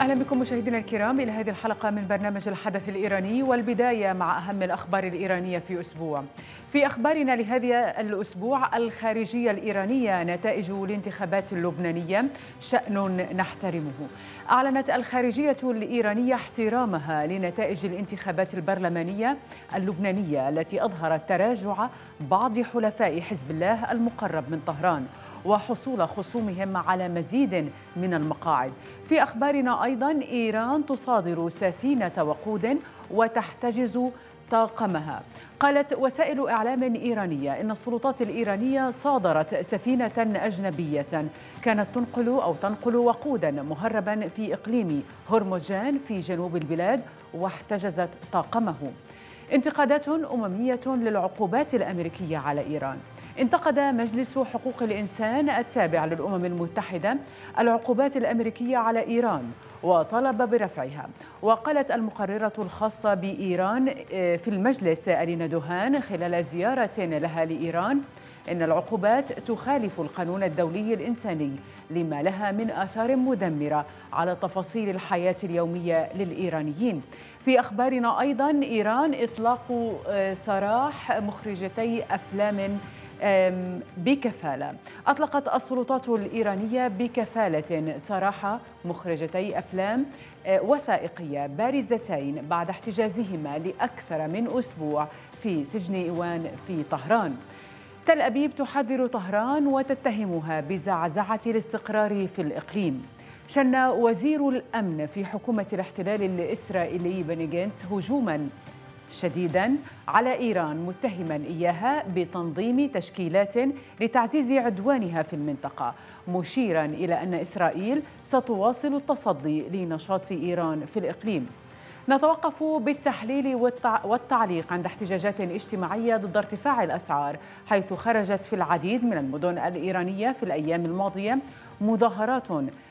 أهلا بكم مشاهدينا الكرام إلى هذه الحلقة من برنامج الحدث الإيراني والبداية مع أهم الأخبار الإيرانية في أسبوع. في أخبارنا لهذا الأسبوع الخارجية الإيرانية نتائج الانتخابات اللبنانية شأن نحترمه. أعلنت الخارجية الإيرانية احترامها لنتائج الانتخابات البرلمانية اللبنانية التي أظهرت تراجع بعض حلفاء حزب الله المقرب من طهران وحصول خصومهم على مزيد من المقاعد. في أخبارنا أيضا إيران تصادر سفينة وقود وتحتجز طاقمها. قالت وسائل إعلام إيرانية إن السلطات الإيرانية صادرت سفينة أجنبية كانت تنقل أو تنقل وقودا مهربا في إقليم هرمزجان في جنوب البلاد واحتجزت طاقمه. انتقادات أممية للعقوبات الأمريكية على إيران. انتقد مجلس حقوق الإنسان التابع للأمم المتحدة العقوبات الأمريكية على إيران وطلب برفعها. وقالت المقررة الخاصة بإيران في المجلس ألينا دوهان خلال زيارة لها لإيران إن العقوبات تخالف القانون الدولي الإنساني لما لها من آثار مدمرة على تفاصيل الحياة اليومية للإيرانيين. في أخبارنا أيضا إيران إطلاق سراح مخرجتي أفلام بكفالة. أطلقت السلطات الإيرانية بكفالة سراح مخرجتي أفلام وثائقية بارزتين بعد احتجازهما لأكثر من أسبوع في سجن إيوان في طهران. تل أبيب تحذر طهران وتتهمها بزعزعة الاستقرار في الإقليم. شن وزير الأمن في حكومة الاحتلال الإسرائيلي بني جينتس هجوما شديدا على إيران متهما إياها بتنظيم تشكيلات لتعزيز عدوانها في المنطقة مشيرا إلى أن إسرائيل ستواصل التصدي لنشاط إيران في الإقليم. نتوقف بالتحليل والتعليق عند احتجاجات اجتماعية ضد ارتفاع الأسعار حيث خرجت في العديد من المدن الإيرانية في الأيام الماضية مظاهرات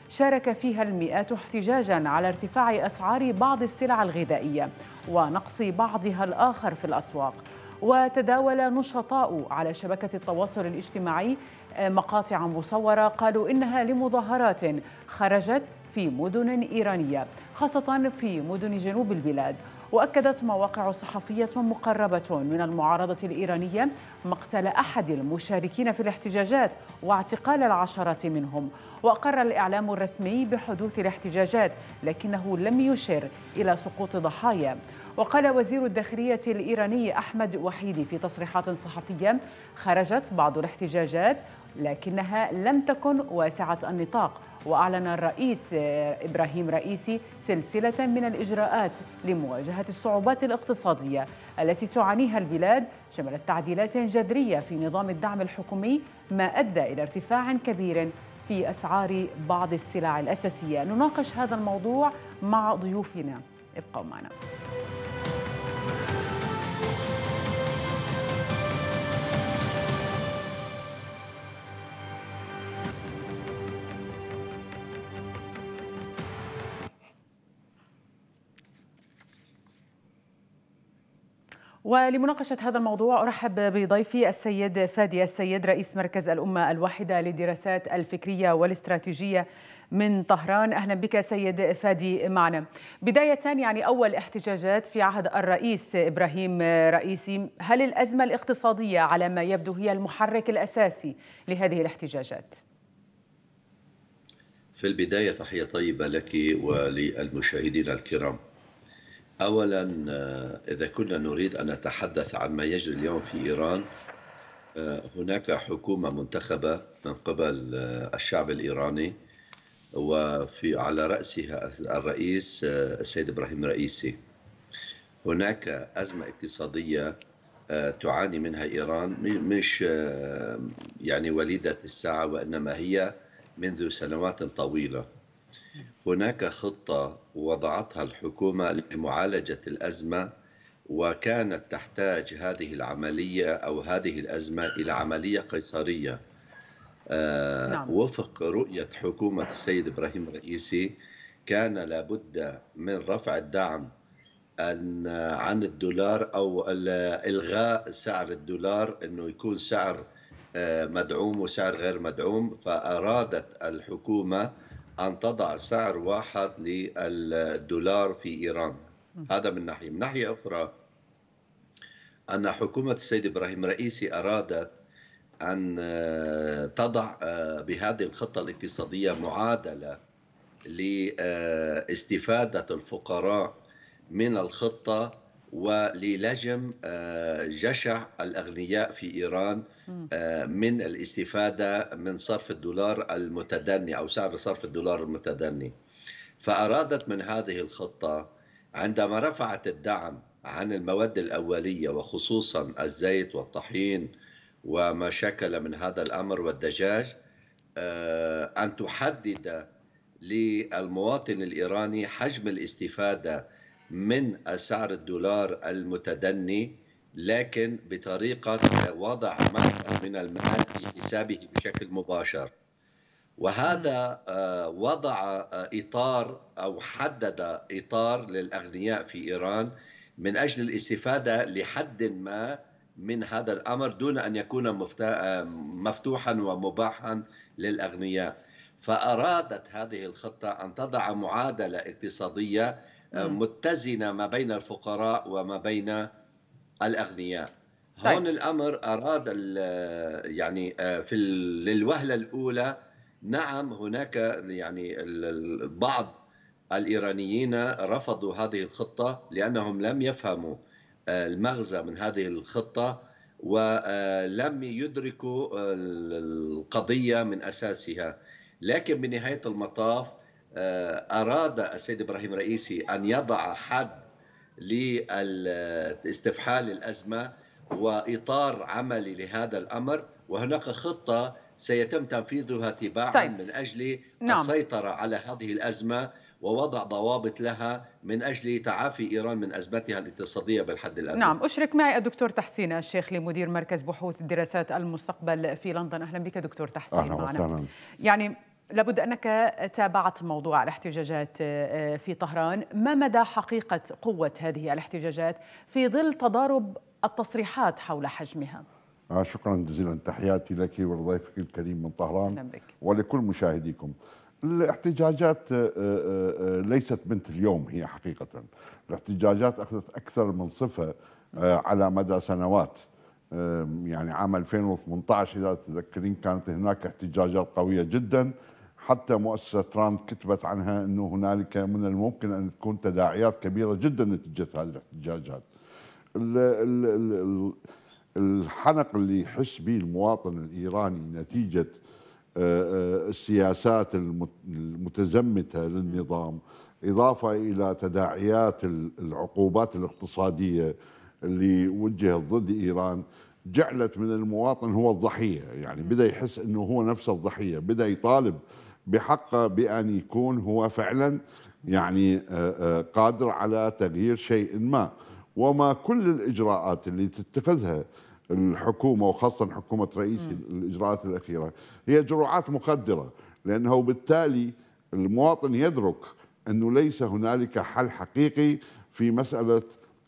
شارك فيها المئات احتجاجا على ارتفاع أسعار بعض السلع الغذائية ونقص بعضها الآخر في الأسواق. وتداول نشطاء على شبكة التواصل الاجتماعي مقاطع مصورة قالوا إنها لمظاهرات خرجت في مدن إيرانية خاصة في مدن جنوب البلاد. وأكدت مواقع صحفية مقربة من المعارضة الإيرانية مقتل أحد المشاركين في الاحتجاجات واعتقال العشرات منهم. وأقر الإعلام الرسمي بحدوث الاحتجاجات لكنه لم يشر إلى سقوط ضحايا. وقال وزير الداخلية الإيراني أحمد وحيدي في تصريحات صحفية خرجت بعض الاحتجاجات لكنها لم تكن واسعة النطاق وأعلن الرئيس إبراهيم رئيسي سلسلة من الإجراءات لمواجهة الصعوبات الاقتصادية التي تعانيها البلاد شملت تعديلات جذرية في نظام الدعم الحكومي ما أدى إلى ارتفاع كبير في أسعار بعض السلع الأساسية. نناقش هذا الموضوع مع ضيوفنا. ابقوا معنا. ولمناقشة هذا الموضوع أرحب بضيفي السيد فادي السيد رئيس مركز الأمة الواحدة للدراسات الفكرية والاستراتيجية من طهران. أهلا بك سيد فادي معنا. بداية يعني أول احتجاجات في عهد الرئيس إبراهيم رئيسي. هل الأزمة الاقتصادية على ما يبدو هي المحرك الأساسي لهذه الاحتجاجات؟ في البداية تحية طيبة لك وللمشاهدين الكرام. اولا إذا كنا نريد أن نتحدث عن ما يجري اليوم في إيران هناك حكومة منتخبة من قبل الشعب الإيراني وفي على رأسها الرئيس السيد إبراهيم رئيسي هناك أزمة اقتصادية تعاني منها إيران مش يعني وليدة الساعة وإنما هي منذ سنوات طويلة. هناك خطة وضعتها الحكومة لمعالجة الأزمة وكانت تحتاج هذه العملية أو هذه الأزمة إلى عملية قيصرية نعم. وفق رؤية حكومة السيد إبراهيم رئيسي كان لابد من رفع الدعم عن الدولار أو إلغاء سعر الدولار أنه يكون سعر مدعوم وسعر غير مدعوم فأرادت الحكومة أن تضع سعر واحد للدولار في إيران. هذا من ناحية. من ناحية أخرى أن حكومة السيد إبراهيم رئيسي أرادت أن تضع بهذه الخطة الاقتصادية معادلة لاستفادة الفقراء من الخطة وللجم جشع الأغنياء في إيران من الاستفادة من صرف الدولار المتدني أو سعر صرف الدولار المتدني. فأرادت من هذه الخطة عندما رفعت الدعم عن المواد الأولية وخصوصا الزيت والطحين وما شكل من هذا الأمر والدجاج أن تحدد للمواطن الإيراني حجم الاستفادة من سعر الدولار المتدني لكن بطريقة وضع مبلغ من المال في حسابه بشكل مباشر. وهذا وضع إطار أو حدد إطار للأغنياء في إيران من أجل الاستفادة لحد ما من هذا الأمر دون أن يكون مفتوحا ومباحا للأغنياء. فأرادت هذه الخطة أن تضع معادلة اقتصادية متزنة ما بين الفقراء وما بين الأغنياء. طيب. هون الأمر أراد يعني في للوهلة الأولى نعم هناك يعني بعض الإيرانيين رفضوا هذه الخطة لأنهم لم يفهموا المغزى من هذه الخطة ولم يدركوا القضية من أساسها. لكن بنهاية المطاف أراد السيد إبراهيم رئيسي أن يضع حد لاستفحال الأزمة وإطار عملي لهذا الأمر وهناك خطة سيتم تنفيذها تباعا طيب. من أجل نعم. السيطرة على هذه الأزمة ووضع ضوابط لها من أجل تعافي إيران من أزمتها الاقتصادية بالحد الأدنى نعم أشرك معي الدكتور تحسين الشيخ مدير مركز بحوث الدراسات المستقبل في لندن أهلا بك دكتور تحسين أهلا معنا وسهلا. يعني لابد أنك تابعت موضوع الاحتجاجات في طهران. ما مدى حقيقة قوة هذه الاحتجاجات في ظل تضارب التصريحات حول حجمها؟ شكرا جزيلا. تحياتي لك ولضيفك الكريم من طهران ولكل مشاهديكم. الاحتجاجات ليست بنت اليوم هي حقيقة. الاحتجاجات أخذت أكثر من صفة على مدى سنوات. يعني عام 2018 إذا تذكرين كانت هناك احتجاجات قوية جدا. حتى مؤسسة راند كتبت عنها أنه هنالك من الممكن أن تكون تداعيات كبيرة جدا نتيجة هذه الاحتجاجات. الحنق اللي يحس به المواطن الإيراني نتيجة السياسات المتزمتة للنظام إضافة إلى تداعيات العقوبات الاقتصادية اللي وجهت ضد إيران جعلت من المواطن هو الضحية. يعني بدأ يحس أنه هو نفس الضحية بدأ يطالب بحقه بأن يكون هو فعلا يعني قادر على تغيير شيء ما. وما كل الإجراءات اللي تتخذها الحكومة وخاصة حكومة رئيسي الإجراءات الأخيرة هي جرعات مخدرة لأنه بالتالي المواطن يدرك أنه ليس هنالك حل حقيقي في مسألة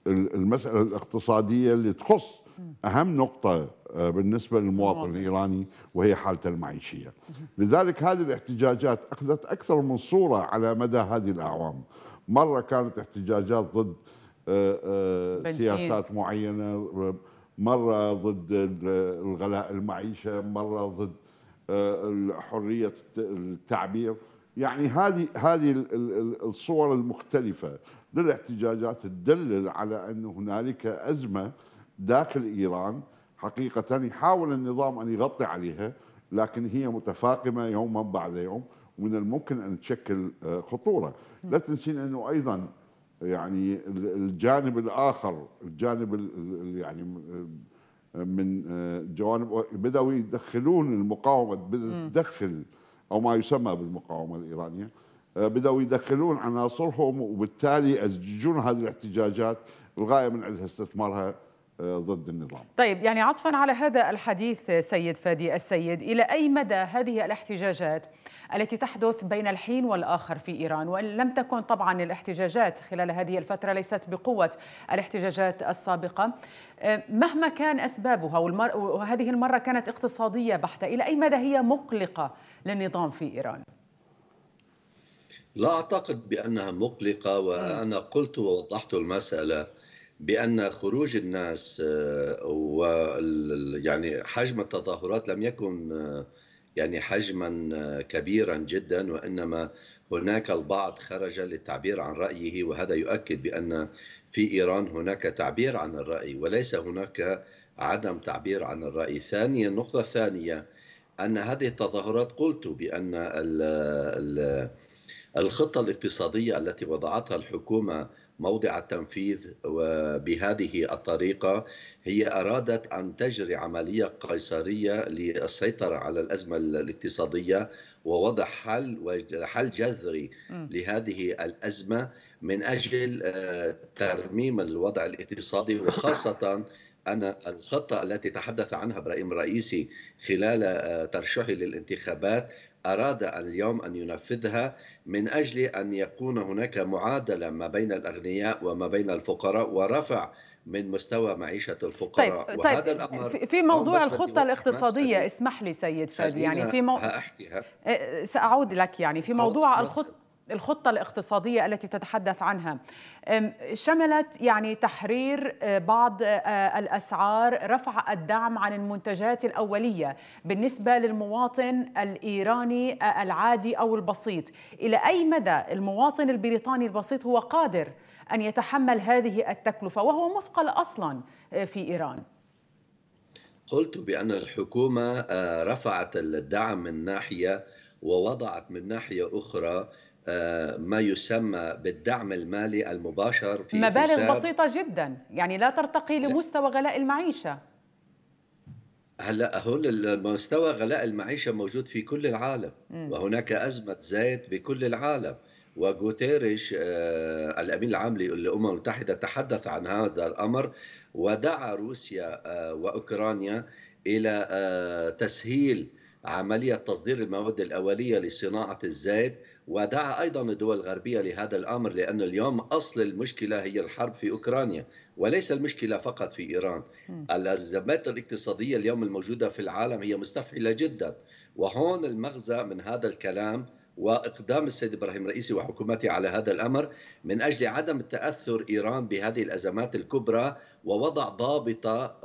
المسألة الاقتصادية اللي تخص أهم نقطة بالنسبة للمواطن الإيراني وهي حالته المعيشية. لذلك هذه الاحتجاجات أخذت أكثر من صورة على مدى هذه الأعوام. مرة كانت احتجاجات ضد سياسات معينة مرة ضد الغلاء المعيشة مرة ضد حرية التعبير. يعني هذه هذه الصور المختلفة للاحتجاجات تدلل على أن هنالك أزمة داخل إيران حقيقة يحاول النظام أن يغطي عليها لكن هي متفاقمة يوما بعد يوم ومن الممكن أن تشكل خطورة. لا تنسين أنه أيضا يعني الجانب الآخر الجانب يعني من جوانب بدأوا يدخلون المقاومة تدخل أو ما يسمى بالمقاومة الإيرانية بدأوا يدخلون عناصرهم وبالتالي أزججون هذه الاحتجاجات الغاية من عندها استثمارها ضد النظام. طيب يعني عطفا على هذا الحديث سيد فادي السيد إلى أي مدى هذه الاحتجاجات التي تحدث بين الحين والآخر في إيران؟ وإن لم تكن طبعا الاحتجاجات خلال هذه الفترة ليست بقوة الاحتجاجات السابقة مهما كان أسبابها وهذه المرة كانت اقتصادية بحتة إلى أي مدى هي مقلقة للنظام في إيران؟ لا أعتقد بأنها مقلقة وأنا قلت ووضحت المسألة. بأن خروج الناس آه، و يعني حجم التظاهرات لم يكن آه، يعني حجما آه، كبيرا جدا وإنما هناك البعض خرج للتعبير عن رأيه وهذا يؤكد بأن في إيران هناك تعبير عن الرأي وليس هناك عدم تعبير عن الرأي. ثانيا النقطة الثانية أن هذه التظاهرات قلت بأن الخطة الاقتصادية التي وضعتها الحكومة موضع التنفيذ وبهذه الطريقة هي أرادت أن تجري عملية قيصرية للسيطرة على الأزمة الاقتصادية ووضع حل حل جذري لهذه الأزمة من أجل آه، ترميم الوضع الاقتصادي وخاصة أن الخطة التي تحدث عنها إبراهيم الرئيسي خلال آه، ترشحه للانتخابات أراد اليوم أن ينفذها من أجل أن يكون هناك معادلة ما بين الأغنياء وما بين الفقراء ورفع من مستوى معيشة الفقراء. طيب وهذا طيب الأمر في موضوع الخطة الاقتصادية. اسمح لي سيد فادي يعني في مو... أحكيها. إيه، سأعود لك يعني. في موضوع الخطة الخطة الاقتصادية التي تتحدث عنها. شملت يعني تحرير آه، بعض آه، الأسعار رفع الدعم عن المنتجات الأولية بالنسبة للمواطن الإيراني آه، العادي أو البسيط. إلى أي مدى المواطن البريطاني البسيط هو قادر أن يتحمل هذه التكلفة وهو مثقل أصلا في إيران؟ قلت بأن الحكومة رفعت الدعم من ناحية ووضعت من ناحية أخرى ما يسمى بالدعم المالي المباشر في مبالغ بسيطة جدا يعني لا ترتقي لمستوى غلاء المعيشة. هلا هون مستوى غلاء المعيشة موجود في كل العالم م. وهناك أزمة زيت بكل العالم. وغوتيريش آه الأمين العام للأمم المتحدة تحدث عن هذا الأمر ودعا روسيا آه وأوكرانيا إلى آه تسهيل عملية تصدير المواد الأولية لصناعة الزيت ودعا أيضا الدول الغربية لهذا الأمر لأن اليوم أصل المشكلة هي الحرب في أوكرانيا وليس المشكلة فقط في إيران. الأزمات الاقتصادية اليوم الموجودة في العالم هي مستفعلة جدا وهون المغزى من هذا الكلام وإقدام السيد إبراهيم رئيسي وحكومته على هذا الأمر من أجل عدم تأثر إيران بهذه الأزمات الكبرى ووضع ضابطه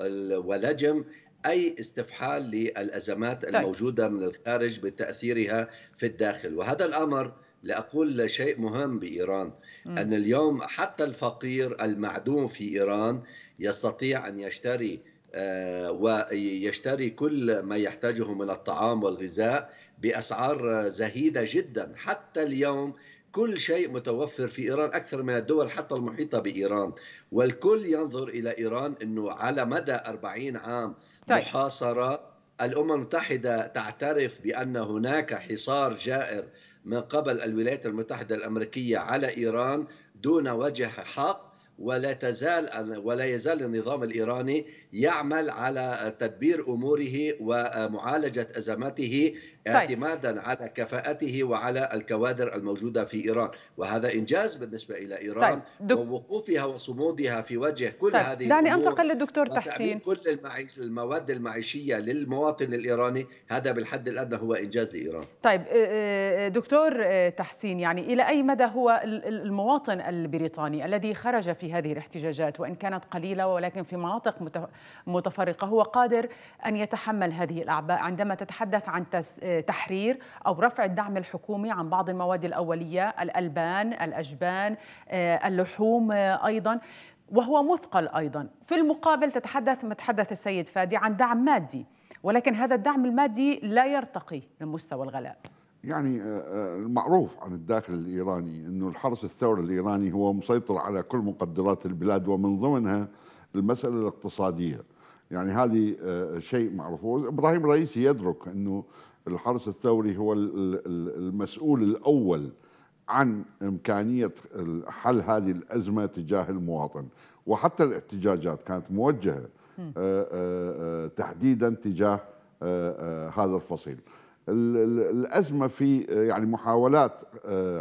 ولجم أي استفحال للأزمات طيب. الموجودة من الخارج بتأثيرها في الداخل وهذا الأمر لاقول شيء مهم بإيران م. أن اليوم حتى الفقير المعدوم في إيران يستطيع أن يشتري آه، ويشتري كل ما يحتاجه من الطعام والغذاء بأسعار زهيدة جدا حتى اليوم كل شيء متوفر في إيران أكثر من الدول حتى المحيطة بإيران والكل ينظر إلى إيران إنه على مدى 40 عام طيب. محاصرة الأمم المتحدة تعترف بأن هناك حصار جائر من قبل الولايات المتحدة الأمريكية على إيران دون وجه حق ولا تزال ولا يزال النظام الإيراني يعمل على تدبير أموره ومعالجة أزماته طيب. اعتمادا على كفاءته وعلى الكوادر الموجودة في إيران وهذا إنجاز بالنسبة إلى إيران طيب. دك... ووقوفها وصمودها في وجه كل طيب. هذه دعني أنتقل للدكتور تحسين كل المعيش المواد المعيشية للمواطن الإيراني هذا بالحد الادنى هو إنجاز لإيران طيب دكتور تحسين يعني إلى أي مدى هو المواطن البريطاني الذي خرج في هذه الاحتجاجات وإن كانت قليلة ولكن في مناطق متفرقة هو قادر أن يتحمل هذه الأعباء. عندما تتحدث عن تحرير أو رفع الدعم الحكومي عن بعض المواد الأولية الألبان الأجبان آه، اللحوم آه، أيضا وهو مثقل أيضا. في المقابل تتحدث ما تحدث السيد فادي عن دعم مادي ولكن هذا الدعم المادي لا يرتقي لمستوى الغلاء. يعني آه، المعروف عن الداخل الإيراني أنه الحرس الثوري الإيراني هو مسيطر على كل مقدرات البلاد ومن ضمنها المسألة الاقتصادية. يعني هذه شيء معروف. إبراهيم رئيسي يدرك أنه الحرس الثوري هو المسؤول الأول عن إمكانية حل هذه الأزمة تجاه المواطن. وحتى الاحتجاجات كانت موجهة آه، آه، آه، تحديدا تجاه هذا الفصيل. الأزمة في يعني محاولات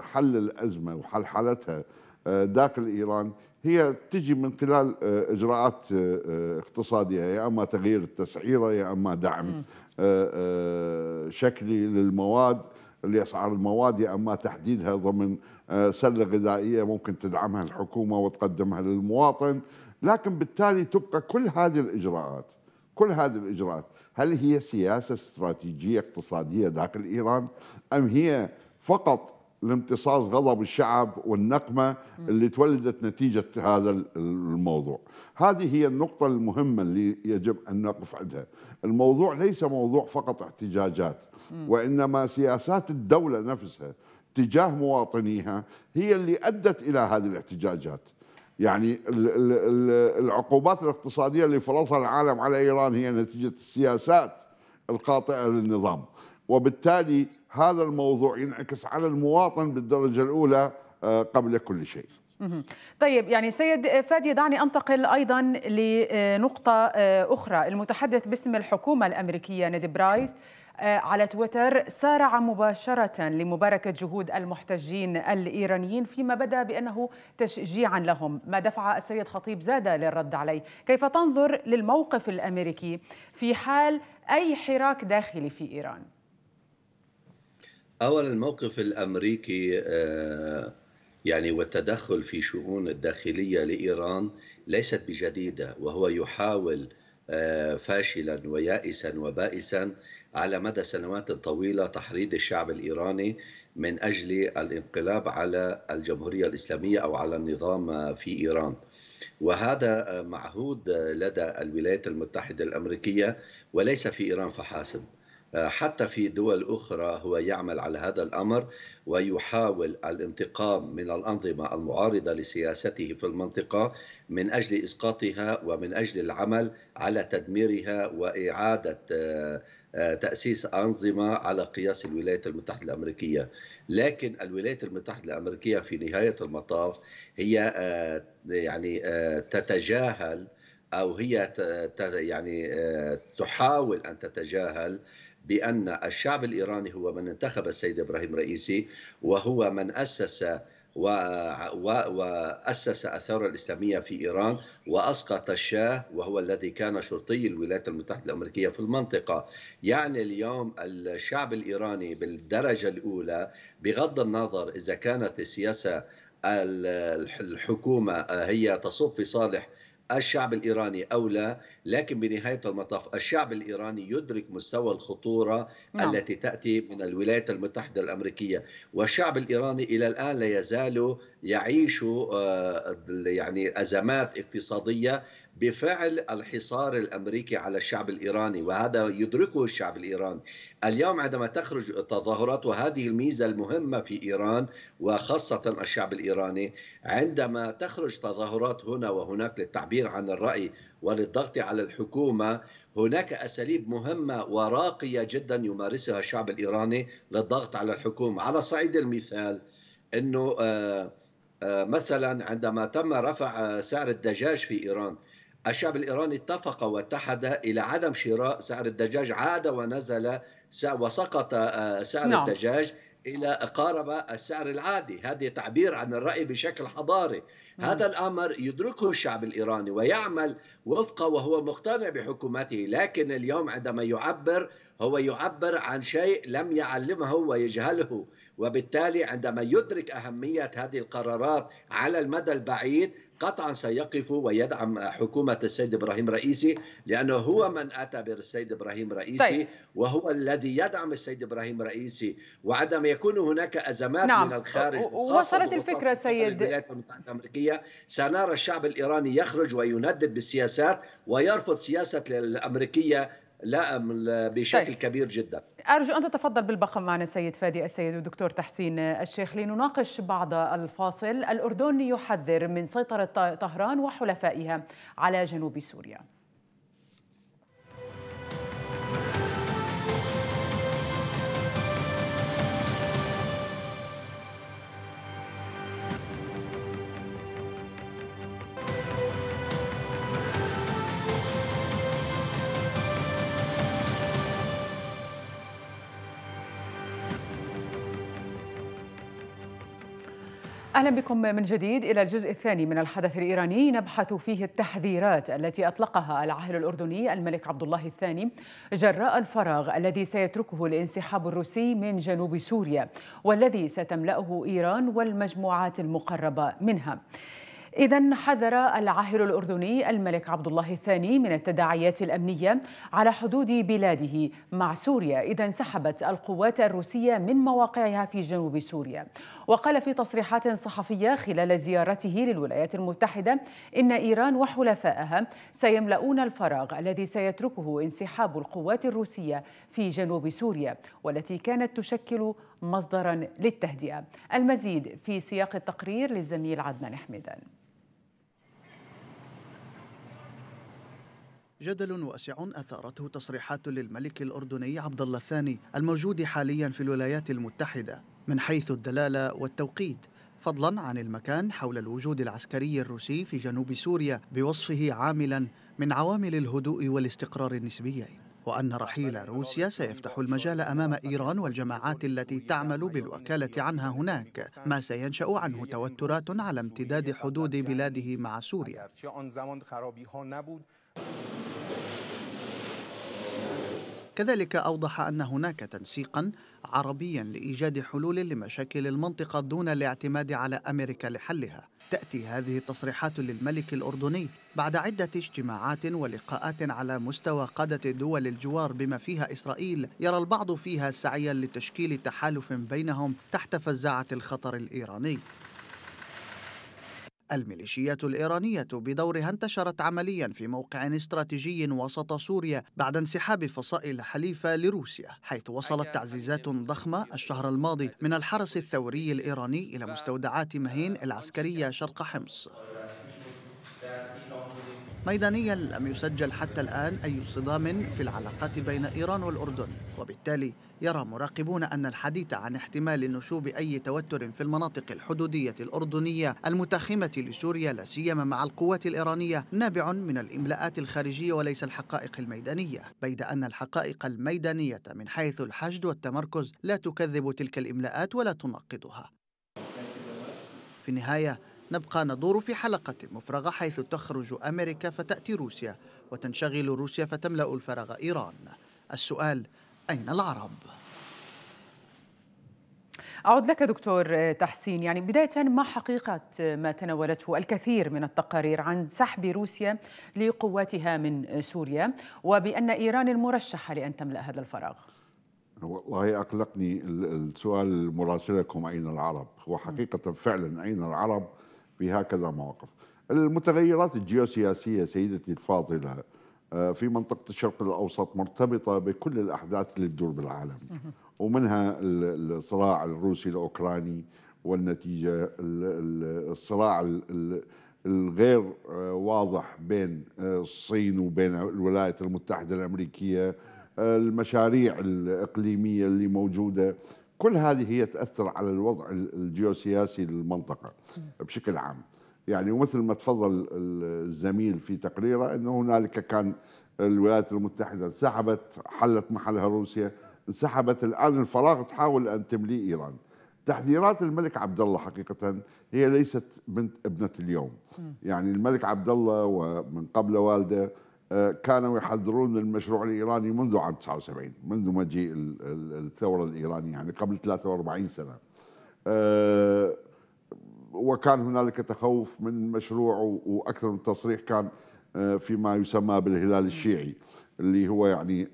حل الأزمة وحلحلتها داخل إيران هي تجي من خلال إجراءات اقتصادية يا أما تغيير التسعيرة يا أما دعم آه، آه، شكلي للمواد لأسعار المواد يا أما تحديدها ضمن آه، سلة غذائية ممكن تدعمها الحكومة وتقدمها للمواطن. لكن بالتالي تبقى كل هذه الإجراءات كل هذه الإجراءات هل هي سياسة استراتيجية اقتصادية داخل إيران أم هي فقط لامتصاص غضب الشعب والنقمة اللي تولدت نتيجة هذا الموضوع؟ هذه هي النقطة المهمة اللي يجب أن نقف عندها. الموضوع ليس موضوع فقط احتجاجات وإنما سياسات الدولة نفسها تجاه مواطنيها هي اللي أدت إلى هذه الاحتجاجات. يعني العقوبات الاقتصادية اللي فرضها العالم على إيران هي نتيجة السياسات الخاطئة للنظام. وبالتالي هذا الموضوع ينعكس على المواطن بالدرجة الأولى آه، قبل كل شيء. طيب يعني سيد فادي دعني أنتقل أيضا لنقطة آه، أخرى. المتحدث باسم الحكومة الأمريكية نيد برايس. على تويتر سارع مباشرة لمباركة جهود المحتجين الإيرانيين فيما بدأ بأنه تشجيعا لهم. ما دفع السيد خطيب زادة للرد عليه. كيف تنظر للموقف الأمريكي؟ في حال أي حراك داخلي في إيران؟ أولا الموقف الأمريكي آه، يعني والتدخل في شؤون الداخلية لإيران ليست بجديدة وهو يحاول آه، فاشلا ويائسا وبائسا على مدى سنوات طويلة تحريض الشعب الإيراني من أجل الانقلاب على الجمهورية الإسلامية أو على النظام في إيران. وهذا معهود لدى الولايات المتحدة الأمريكية وليس في إيران فحسب. حتى في دول أخرى هو يعمل على هذا الأمر ويحاول الانتقام من الأنظمة المعارضة لسياسته في المنطقة من أجل إسقاطها ومن أجل العمل على تدميرها وإعادة آه، تأسيس أنظمة على قياس الولايات المتحدة الأمريكية. لكن الولايات المتحدة الأمريكية في نهاية المطاف هي آه، يعني آه، تتجاهل أو هي يعني تحاول أن تتجاهل بأن الشعب الإيراني هو من انتخب السيد إبراهيم رئيسي وهو من أسس وأسس الثورة الإسلامية في إيران وأسقط الشاه وهو الذي كان شرطي الولايات المتحدة الأمريكية في المنطقة. يعني اليوم الشعب الإيراني بالدرجة الأولى بغض النظر إذا كانت السياسة الحكومة هي تصب في صالح الشعب الإيراني أو لا لكن بنهاية المطاف الشعب الإيراني يدرك مستوى الخطورة نعم. التي تأتي من الولايات المتحدة الأمريكية والشعب الإيراني إلى الآن لا يزال يعيش آه، يعني أزمات اقتصادية بفعل الحصار الأمريكي على الشعب الإيراني وهذا يدركه الشعب الإيراني. اليوم عندما تخرج تظاهرات وهذه الميزة المهمة في إيران وخاصة الشعب الإيراني عندما تخرج تظاهرات هنا وهناك للتعبير عن الرأي وللضغط على الحكومة هناك أساليب مهمة وراقية جدا يمارسها الشعب الإيراني للضغط على الحكومة. على صعيد المثال إنه آه، آه، مثلا عندما تم رفع آه، سعر الدجاج في إيران الشعب الإيراني اتفق واتحد إلى عدم شراء سعر الدجاج عاد ونزل وسقط آه، سعر نعم. الدجاج إلى قارب السعر العادي هذا تعبير عن الرأي بشكل حضاري مم. هذا الأمر يدركه الشعب الإيراني ويعمل وفقه وهو مقتنع بحكومته لكن اليوم عندما يعبر هو يعبر عن شيء لم يعلمه ويجهله وبالتالي عندما يدرك أهمية هذه القرارات على المدى البعيد قطعا سيقف ويدعم حكومة السيد إبراهيم رئيسي لأنه هو من أتى بالسيد إبراهيم رئيسي طيب. وهو الذي يدعم السيد إبراهيم رئيسي وعندما يكون هناك أزمات نعم. من الخارج وصلت الفكرة سيد الولايات المتحدة الأمريكية سنرى الشعب الإيراني يخرج ويندد بالسياسات ويرفض سياسة الأمريكية لا بشكل طيب. كبير جدا. أرجو أن تتفضل بالبقاء معنا سيد فادي السيد والدكتور تحسين الشيخ لنناقش بعض الفاصل. الأردن يحذر من سيطرة طهران وحلفائها على جنوب سوريا. أهلا بكم من جديد إلى الجزء الثاني من الحدث الإيراني. نبحث فيه التحذيرات التي أطلقها العاهل الأردني الملك عبد الله الثاني جراء الفراغ الذي سيتركه الانسحاب الروسي من جنوب سوريا والذي ستملأه إيران والمجموعات المقربة منها. إذا حذر العاهل الأردني الملك عبد الله الثاني من التداعيات الأمنية على حدود بلاده مع سوريا. إذا انسحبت القوات الروسية من مواقعها في جنوب سوريا. وقال في تصريحات صحفية خلال زيارته للولايات المتحدة إن إيران وحلفائها سيملؤون الفراغ الذي سيتركه انسحاب القوات الروسية في جنوب سوريا والتي كانت تشكل مصدرا للتهدئة. المزيد في سياق التقرير للزميل عدنان حميدان. جدل واسع أثارته تصريحات للملك الأردني عبد الله الثاني الموجود حاليا في الولايات المتحدة. من حيث الدلالة والتوقيت فضلا عن المكان حول الوجود العسكري الروسي في جنوب سوريا بوصفه عاملا من عوامل الهدوء والاستقرار النسبيين وأن رحيل روسيا سيفتح المجال أمام إيران والجماعات التي تعمل بالوكالة عنها هناك ما سينشأ عنه توترات على امتداد حدود بلاده مع سوريا. كذلك أوضح أن هناك تنسيقا عربيا لإيجاد حلول لمشاكل المنطقة دون الاعتماد على أمريكا لحلها. تأتي هذه التصريحات للملك الأردني بعد عدة اجتماعات ولقاءات على مستوى قادة دول الجوار بما فيها إسرائيل. يرى البعض فيها سعيا لتشكيل تحالف بينهم تحت فزاعة الخطر الإيراني. الميليشيات الإيرانية بدورها انتشرت عمليا في موقع استراتيجي وسط سوريا بعد انسحاب فصائل حليفة لروسيا حيث وصلت تعزيزات ضخمة الشهر الماضي من الحرس الثوري الإيراني إلى مستودعات مهين العسكرية شرق حمص. ميدانيا لم يسجل حتى الآن أي صدام في العلاقات بين إيران والأردن. وبالتالي يرى مراقبون أن الحديث عن احتمال نشوب أي توتر في المناطق الحدودية الأردنية المتاخمة لسوريا لا سيما مع القوات الإيرانية نابع من الإملاءات الخارجية وليس الحقائق الميدانية. بيد أن الحقائق الميدانية من حيث الحشد والتمركز لا تكذب تلك الإملاءات ولا تناقضها في النهاية نبقى ندور في حلقة مفرغة حيث تخرج أمريكا فتأتي روسيا وتنشغل روسيا فتملأ الفراغ إيران. السؤال أين العرب؟ أعود لك دكتور تحسين. يعني بداية ما حقيقة ما تناولته الكثير من التقارير عن سحب روسيا لقواتها من سوريا وبأن إيران المرشحة لأن تملأ هذا الفراغ؟ والله أقلقني السؤال مراسلكم أين العرب؟ هو حقيقة فعلا أين العرب؟ في هكذا مواقف. المتغيرات الجيوسياسية سيدتي الفاضلة آه، في منطقة الشرق الأوسط مرتبطة بكل الأحداث اللي تدور بالعالم ومنها الصراع الروسي الأوكراني والنتيجة الصراع الغير آه، واضح بين آه، الصين وبين الولايات المتحدة الأمريكية المشاريع الإقليمية اللي موجودة. كل هذه هي تأثر على الوضع الجيوسياسي للمنطقة بشكل عام. يعني ومثل ما تفضل الزميل في تقريره إنه هنالك كان الولايات المتحدة انسحبت حلت محلها روسيا انسحبت. الآن الفراغ تحاول أن تملي إيران. تحذيرات الملك عبد الله حقيقة هي ليست بنت ابنة اليوم. يعني الملك عبد الله ومن قبل والده كانوا يحذرون المشروع الإيراني منذ عام 79 منذ مجيء الثورة الإيرانية يعني قبل 43 سنة. آه، وكان هنالك تخوف من مشروع وأكثر من تصريح كان آه، فيما يسمى بالهلال الشيعي اللي هو يعني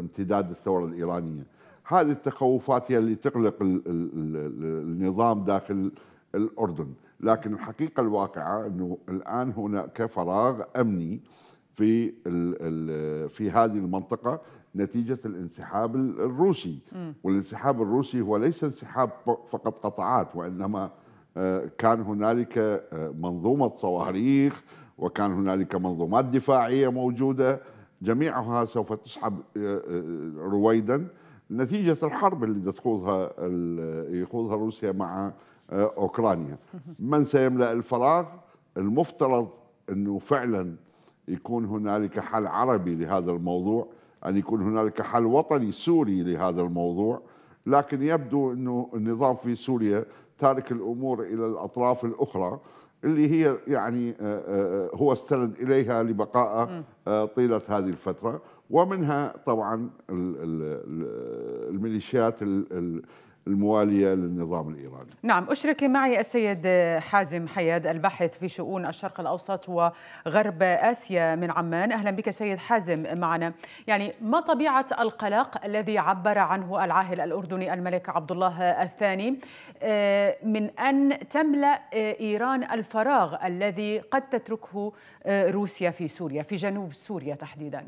امتداد الثورة الإيرانية. هذه التخوفات هي اللي تقلق النظام داخل الأردن. لكن الحقيقة الواقعة إنه الآن هناك فراغ أمني في في هذه المنطقة نتيجة الانسحاب الروسي. والانسحاب الروسي هو ليس انسحاب فقط قطعات وإنما آه، كان هنالك آه، منظومة صواريخ وكان هنالك منظومات دفاعية موجودة. جميعها سوف تسحب آه، رويدا. نتيجة الحرب اللي تخوضها يخوضها روسيا مع أوكرانيا. من سيملأ الفراغ؟ المفترض إنه فعلا يكون هنالك حل عربي لهذا الموضوع أن يكون هنالك حل وطني سوري لهذا الموضوع. لكن يبدو أنه النظام في سوريا تارك الأمور إلى الأطراف الأخرى اللي هي يعني هو استند إليها لبقائه طيلة هذه الفترة. ومنها طبعا الميليشيات الموالية للنظام الإيراني. نعم أشرك معي السيد حازم حياد الباحث في شؤون الشرق الأوسط وغرب آسيا من عمان. أهلا بك سيد حازم معنا. يعني ما طبيعة القلق الذي عبر عنه العاهل الأردني الملك عبد الله الثاني؟ آه، من أن تملأ إيران الفراغ الذي قد تتركه آه، روسيا في سوريا في جنوب سوريا تحديداً.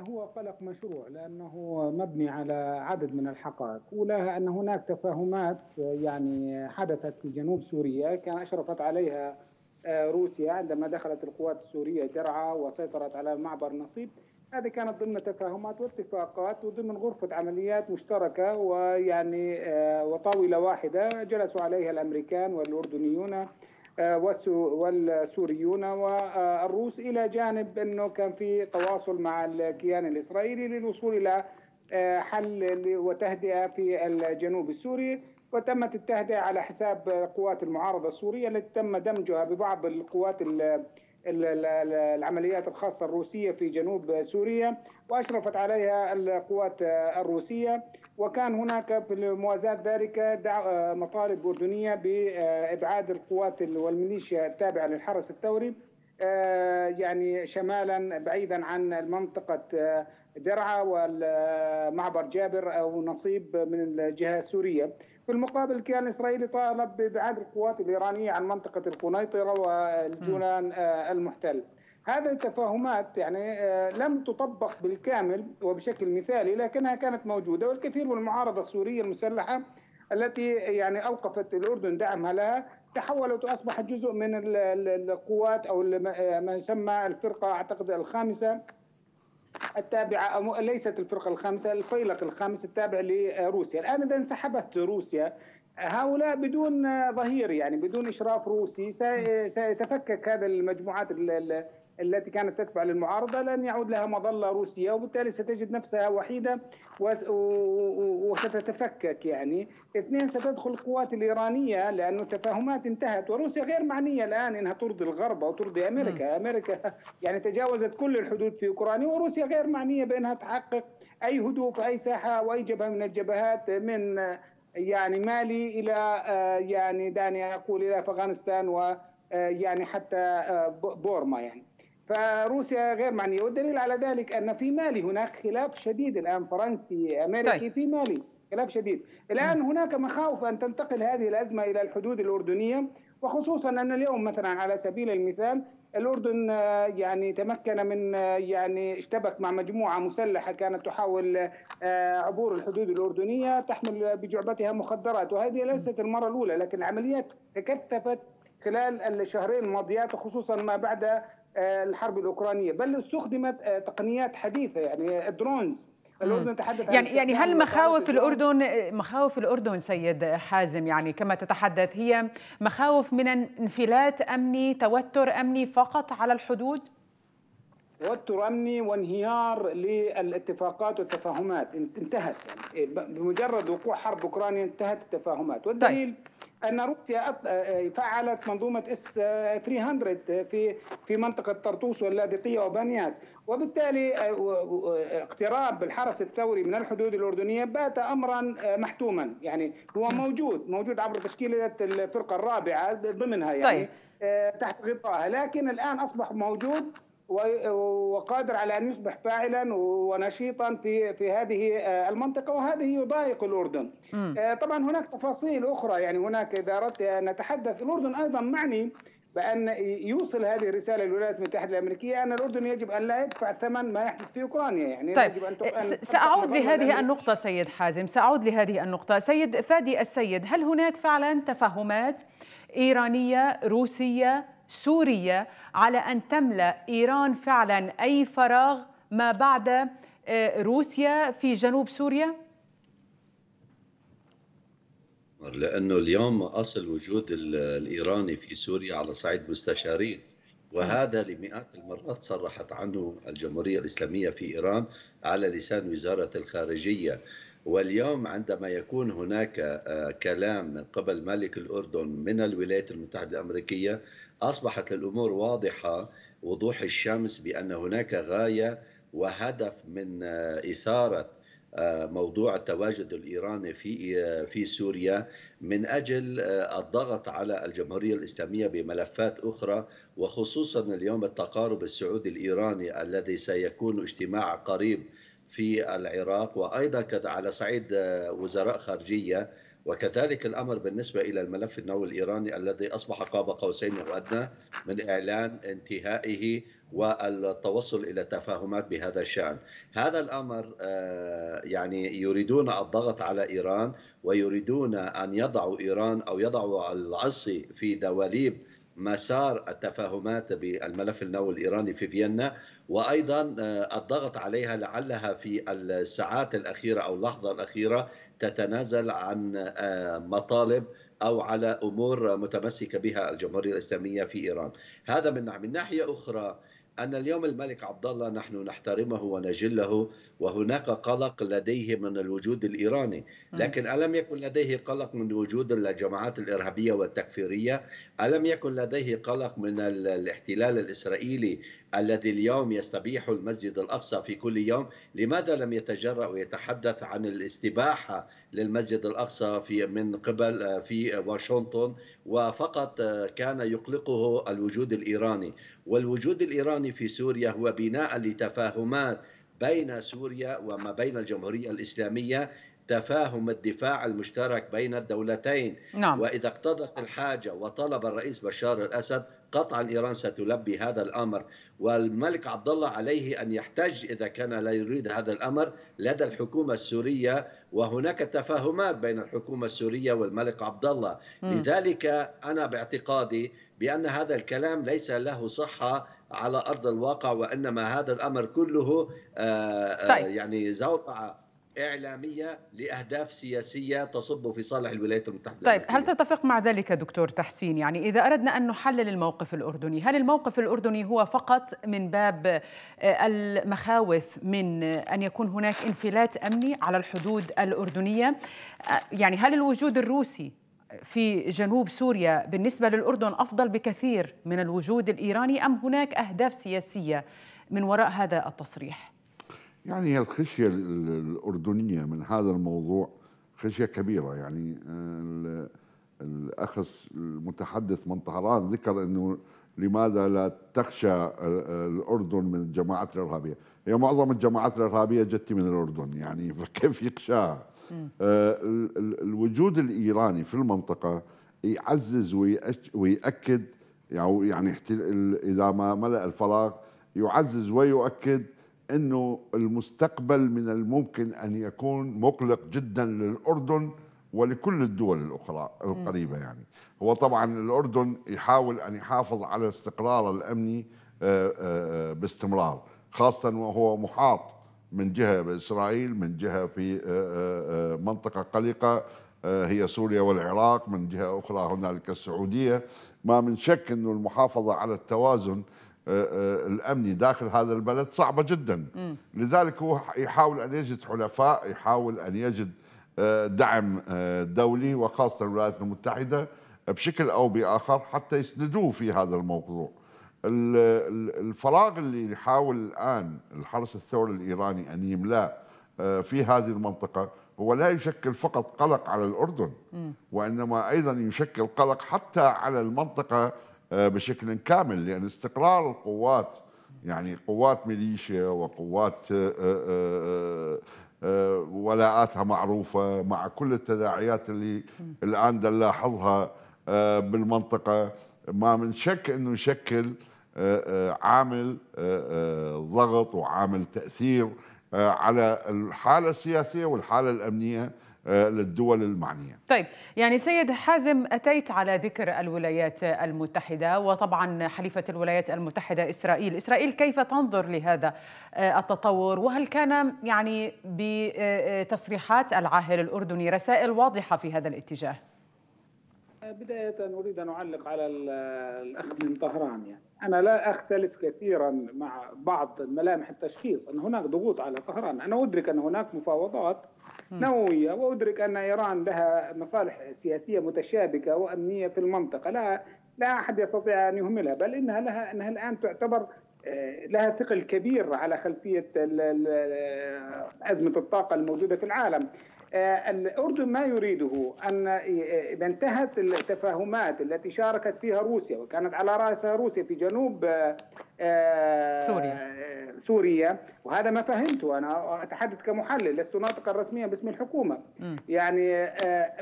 هو قلق مشروع لأنه مبني على عدد من الحقائق أولاها أن هناك تفاهمات يعني حدثت في جنوب سوريا كان أشرفت عليها آه، روسيا عندما دخلت القوات السورية درعا وسيطرت على معبر نصيب. هذه كانت ضمن تفاهمات واتفاقات وضمن غرفة عمليات مشتركة ويعني آه، وطاولة واحدة جلسوا عليها الأمريكان والأردنيون والسوريون والروس إلى جانب إنه كان في تواصل مع الكيان الإسرائيلي للوصول إلى آه، حل وتهدئة في الجنوب السوري وتمت التهدئة على حساب قوات المعارضة السورية التي تم دمجها ببعض القوات العمليات الخاصة الروسية في جنوب سوريا وأشرفت عليها القوات الروسية. وكان هناك في موازاة ذلك مطالب أردنية بإبعاد القوات والميليشيا التابعة للحرس الثوري آه، يعني شمالا بعيدا عن منطقة آه، درعا والمعبر جابر أو نصيب من الجهة السورية. في المقابل الكيان الإسرائيلي طالب بإبعاد القوات الإيرانية عن منطقة القنيطرة والجولان المحتل. هذه التفاهمات يعني آه، لم تطبق بالكامل وبشكل مثالي لكنها كانت موجودة والكثير من المعارضة السورية المسلحة التي يعني أوقفت الأردن دعمها لها تحولت وأصبحت جزء من القوات أو ما يسمى الفرقة أعتقد الخامسة التابعة ليست الفرقة الخامسة الفيلق الخامس التابع لروسيا، الآن إذا انسحبت روسيا. هؤلاء بدون ظهير يعني بدون إشراف روسي سيتفكك هذا المجموعات التي كانت تتبع للمعارضة لن يعود لها مظلة روسية وبالتالي ستجد نفسها وحيدة وستتفكك يعني. اثنين ستدخل القوات الإيرانية لأن التفاهمات انتهت وروسيا غير معنية الآن إنها ترضي الغرب أو ترضي أمريكا، أمريكا يعني تجاوزت كل الحدود في أوكرانيا وروسيا غير معنية بأنها تحقق أي هدوء في أي ساحة أو اي جبهة من الجبهات من يعني مالي إلى آه، يعني دعني أقول إلى أفغانستان و آه، يعني حتى آه، بورما يعني. فروسيا غير معنيه والدليل على ذلك أن في مالي هناك خلاف شديد الآن فرنسي أمريكي طيب. في مالي خلاف شديد. الآن هناك مخاوف أن تنتقل هذه الأزمة إلى الحدود الأردنية وخصوصا أن اليوم مثلا على سبيل المثال الأردن آه، يعني تمكن من آه، يعني اشتبك مع مجموعة مسلحة كانت تحاول آه، عبور الحدود الأردنية تحمل بجعبتها مخدرات. وهذه ليست المرة الأولى لكن العمليات تكثفت خلال الشهرين الماضيات وخصوصا ما بعد الحرب الأوكرانية. بل استخدمت آه، تقنيات حديثة يعني الدرونز الأردن تحدث يعني يعني هل مخاوف الأردن مخاوف الأردن سيد حازم يعني كما تتحدث هي مخاوف من انفلات أمني توتر أمني فقط على الحدود؟ توتر أمني وانهيار للاتفاقات والتفاهمات. انتهت. يعني بمجرد وقوع حرب أوكرانيا انتهت التفاهمات. والدليل طيب. أن روسيا فعلت منظومة إس 300 في في منطقة طرطوس واللاذقية وبانياس وبالتالي اقتراب الحرس الثوري من الحدود الأردنية بات امرا محتوما. يعني هو موجود موجود عبر تشكيلة الفرقة الرابعة ضمنها يعني طيب. تحت غطائها لكن الآن أصبح موجود وقادر على أن يصبح فاعلا ونشيطا في في هذه آه، المنطقة وهذه يضايق الأردن. م. آه، طبعا هناك تفاصيل أخرى يعني هناك إذا أردت أن نتحدث الأردن أيضا معني بأن يوصل هذه الرسالة للولايات المتحدة الأمريكية أن الأردن يجب أن لا يدفع ثمن ما يحدث في أوكرانيا يعني طيب يجب أن سأعود لهذه النقطة سيد حازم سأعود لهذه النقطة سيد فادي السيد هل هناك فعلا تفاهمات إيرانية روسية سوريا على أن تملأ إيران فعلا أي فراغ ما بعد آه، روسيا في جنوب سوريا؟ لأنه اليوم أصل وجود الإيراني في سوريا على صعيد مستشارين وهذا لمئات المرات صرحت عنه الجمهورية الإسلامية في إيران على لسان وزارة الخارجية واليوم عندما يكون هناك آه، كلام من قبل ملك الأردن من الولايات المتحدة الأمريكية أصبحت الأمور واضحة وضوح الشمس بأن هناك غاية وهدف من آه، إثارة آه، موضوع التواجد الإيراني في في سوريا من أجل الضغط على الجمهورية الإسلامية بملفات أخرى وخصوصا اليوم التقارب السعودي الإيراني الذي سيكون اجتماع قريب في العراق وأيضا على صعيد وزراء خارجية وكذلك الأمر بالنسبة إلى الملف النووي الإيراني الذي أصبح قاب قوسين وأدنى من إعلان انتهائه والتوصل إلى تفاهمات بهذا الشأن. هذا الأمر آه، يعني يريدون الضغط على إيران ويريدون أن يضعوا إيران أو يضعوا العصي في دواليب مسار التفاهمات بالملف النووي الإيراني في فيينا وأيضا آه، الضغط عليها لعلها في الساعات الأخيرة أو اللحظة الأخيرة تتنازل عن آه، مطالب أو على أمور متمسكة بها الجمهورية الإسلامية في إيران. هذا من من ناحية أخرى أن اليوم الملك عبد الله نحن نحترمه ونجله وهناك قلق لديه من الوجود الإيراني. لكن ألم يكن لديه قلق من وجود الجماعات الإرهابية والتكفيرية؟ ألم يكن لديه قلق من الاحتلال الإسرائيلي الذي اليوم يستبيح المسجد الأقصى في كل يوم لماذا لم يتجرأ ويتحدث عن الاستباحة للمسجد الأقصى في من قبل في واشنطن؟ وفقط كان يقلقه الوجود الإيراني. والوجود الإيراني في سوريا هو بناء لتفاهمات بين سوريا وما بين الجمهورية الإسلامية تفاهم الدفاع المشترك بين الدولتين. نعم. وإذا اقتضت الحاجة وطلب الرئيس بشار الأسد قطعا إيران ستلبي هذا الأمر والملك عبد الله عليه أن يحتج إذا كان لا يريد هذا الأمر لدى الحكومة السورية وهناك تفاهمات بين الحكومة السورية والملك عبد الله لذلك أنا باعتقادي بأن هذا الكلام ليس له صحة على أرض الواقع وإنما هذا الأمر كله آآ آه، آآ آه، طيب. يعني زوقعه إعلامية لأهداف سياسية تصب في صالح الولايات المتحدة طيب هل تتفق مع ذلك دكتور تحسين؟ يعني إذا أردنا أن نحلل الموقف الأردني هل الموقف الأردني هو فقط من باب آه، المخاوف من أن يكون هناك انفلات أمني على الحدود الأردنية؟ آه، يعني هل الوجود الروسي في جنوب سوريا بالنسبة للأردن أفضل بكثير من الوجود الإيراني أم هناك أهداف سياسية من وراء هذا التصريح؟ يعني الخشية الأردنية من هذا الموضوع خشية كبيرة. يعني الأخ المتحدث من طهران ذكر أنه لماذا لا تخشى الأردن من الجماعات الإرهابية. هي معظم الجماعات الإرهابية جت من الأردن يعني فكيف يخشاها آه، الوجود الإيراني في المنطقة يعزز ويأكد يعني إذا ما ملأ الفراغ يعزز ويؤكد إنه المستقبل من الممكن أن يكون مقلق جدا للأردن ولكل الدول الاخرى القريبة يعني. هو طبعا الأردن يحاول أن يحافظ على استقرار الامني آه، آه، آه، باستمرار خاصه وهو محاط من جهة بإسرائيل من جهة في منطقة قلقة هي سوريا والعراق من جهة أخرى هنالك السعودية. ما من شك إنه المحافظة على التوازن آه، آه، الامني داخل هذا البلد صعبة جدا. لذلك هو يحاول أن يجد حلفاء يحاول أن يجد آه، دعم دولي وخاصة الولايات المتحدة بشكل أو بآخر حتى يسندوه في هذا الموضوع. الفراغ اللي يحاول الآن الحرس الثوري الإيراني أن يملاه في هذه المنطقة هو لا يشكل فقط قلق على الأردن وإنما أيضا يشكل قلق حتى على المنطقة آه، بشكل كامل لأن استقرار القوات يعني قوات ميليشيا وقوات آه، آه، ولاءاتها معروفة مع كل التداعيات اللي الآن نلاحظها بالمنطقة. ما من شك أنه يشكل عامل ضغط وعامل تأثير على الحالة السياسية والحالة الأمنية آه، للدول المعنية. طيب يعني سيد حازم أتيت على ذكر الولايات المتحدة وطبعا حليفة الولايات المتحدة إسرائيل. إسرائيل كيف تنظر لهذا آه، التطور؟ وهل كان يعني بتصريحات العاهل الأردني رسائل واضحة في هذا الاتجاه؟ بداية أريد أن أعلق على الأخ من طهران. يعني أنا لا أختلف كثيرا مع بعض ملامح التشخيص. أن هناك ضغوط على طهران. أنا أدرك أن هناك مفاوضات نووية وأدرك أن إيران لها مصالح سياسية متشابكة وأمنية في المنطقة. لا لا أحد يستطيع أن يهملها بل إنها لها أنها الآن تعتبر آه، لها ثقل كبير على خلفية أزمة الطاقة الموجودة في العالم. آه، الأردن ما يريده أن إذا انتهت التفاهمات التي شاركت فيها روسيا وكانت على رأسها روسيا في جنوب آه، سوريا. سوريا. وهذا ما فهمته. أنا أتحدث كمحلل لست ناطقا رسميا باسم الحكومة. م. يعني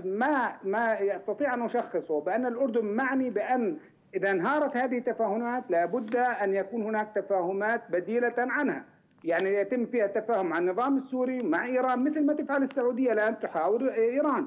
ما ما يستطيع أن أشخصه بأن الأردن معني بأن إذا انهارت هذه التفاهمات لابد أن يكون هناك تفاهمات بديلة عنها. يعني يتم فيها التفاهم مع النظام السوري مع إيران مثل ما تفعل السعودية الآن تحاور إيران.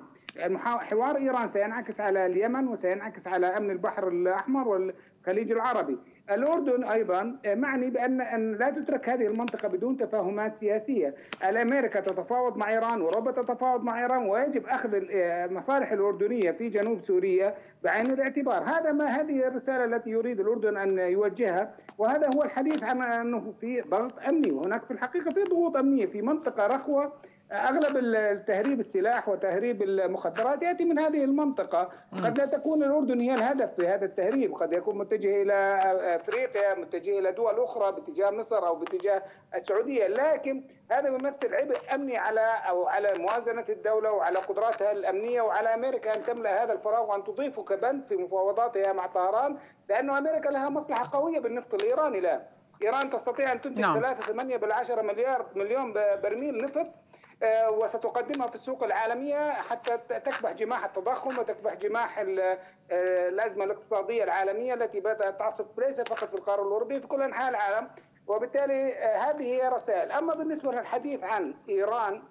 حوار إيران سينعكس على اليمن وسينعكس على أمن البحر الأحمر والخليج العربي. الأردن أيضا معني بأن أن لا تترك هذه المنطقة بدون تفاهمات سياسية. الأمريكا تتفاوض مع إيران وأوروبا تتفاوض مع إيران ويجب أخذ المصالح الأردنية في جنوب سوريا بعين الاعتبار. هذا ما هذه الرسالة التي يريد الأردن أن يوجهها وهذا هو الحديث عن أنه في ضغط أمني وهناك في الحقيقة في ضغوط أمنية في منطقة رخوة أغلب التهريب السلاح وتهريب المخدرات يأتي من هذه المنطقة، قد لا تكون الأردن هي الهدف في هذا التهريب، قد يكون متجه إلى أفريقيا، متجه إلى دول أخرى باتجاه مصر أو باتجاه السعودية، لكن هذا يمثل عبء أمني على أو على موازنة الدولة وعلى قدراتها الأمنية وعلى أمريكا أن تملأ هذا الفراغ وأن تضيفه كبند في مفاوضاتها مع طهران، لأنه أمريكا لها مصلحة قوية بالنفط الايراني الان. إيران تستطيع أن تنتج نعم. 3 8 بالعشرة مليار مليون برميل نفط. وستقدمها في السوق العالمية حتى تكبح جماح التضخم وتكبح جماح آه، الأزمة الاقتصادية العالمية التي بدأت تعصف ليس فقط في القارة الأوروبية في كل أنحاء العالم. وبالتالي آه، هذه هي رسائل. أما بالنسبة للحديث عن إيران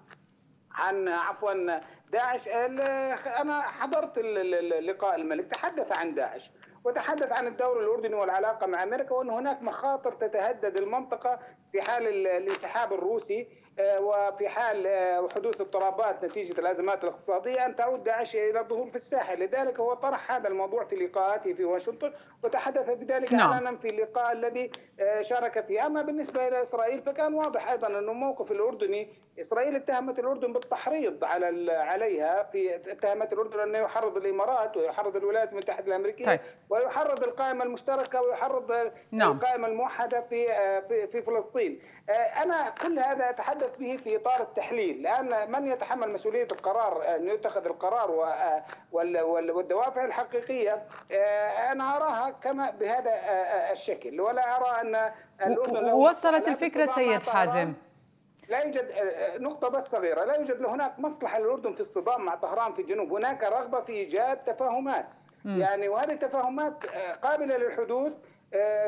عن عفوا داعش أنا حضرت لقاء الملك. تحدث عن داعش وتحدث عن الدور الأردني والعلاقة مع أمريكا وأن هناك مخاطر تتهدد المنطقة في حال الانسحاب الروسي. آه، وفي حال آه، حدوث اضطرابات نتيجة الأزمات الاقتصادية أن تعود داعش إلى الظهور في الساحل، لذلك هو طرح هذا الموضوع في لقاءاته في واشنطن وتحدث بذلك نعم. علنا في اللقاء الذي آه، شارك فيه، أما بالنسبة إلى إسرائيل فكان واضح أيضا انه الموقف الأردني إسرائيل اتهمت الأردن بالتحريض على عليها في اتهمت الأردن انه يحرض الإمارات ويحرض الولايات المتحدة الأمريكية طيب. ويحرض القائمة المشتركة ويحرض نعم. القائمة الموحدة في في, فلسطين. أنا كل هذا اتحدث به في إطار التحليل لأن من يتحمل مسؤولية القرار أن يتخذ القرار والدوافع الحقيقية أنا أراها كما بهذا الشكل. ولا أرى أن الاردن وصلت الفكرة سيد حازم. لا يوجد نقطة بس صغيرة. لا يوجد هناك مصلحة للأردن في الصدام مع طهران في الجنوب. هناك رغبة في إيجاد تفاهمات. م. يعني وهذه التفاهمات قابلة للحدوث